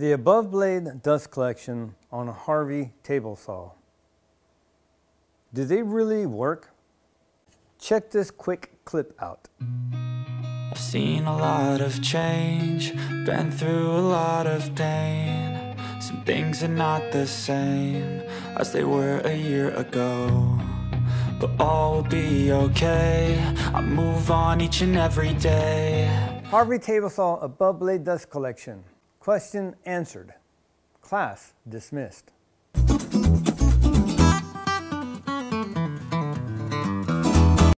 The above blade dust collection on a Harvey table saw. Do they really work? Check this quick clip out. I've seen a lot of change, been through a lot of pain. Some things are not the same as they were a year ago. But all will be okay. I move on each and every day. Harvey table saw above blade dust collection. Question answered. Class dismissed.